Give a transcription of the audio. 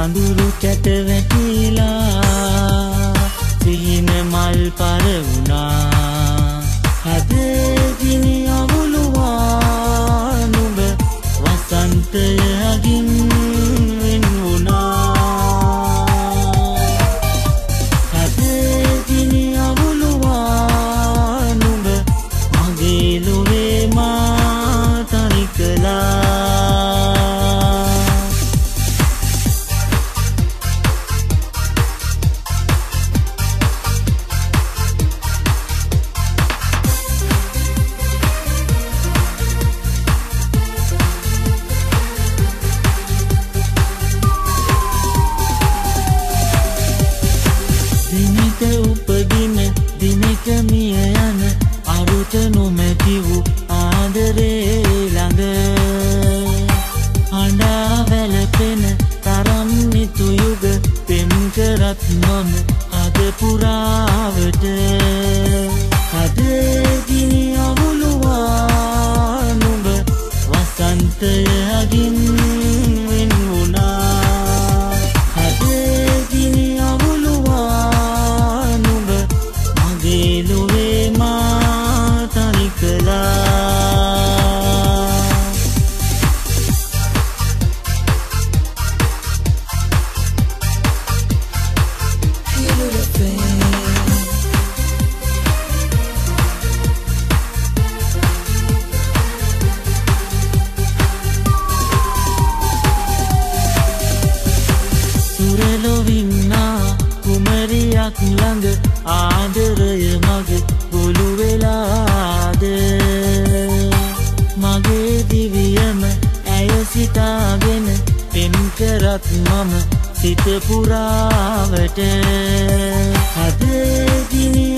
කඳුරු කැට වැටිලා සිහින මල් පර වුණා මම අද පුරාවට අද ගිනි අවුළු කෙනෙක් ළඟ ආදරය මගේ ගොළු වෙලාද මගේ දිවියම ඇය සිතාගෙන පෙන් කරත් මම සිත පුරාවට හදගිනි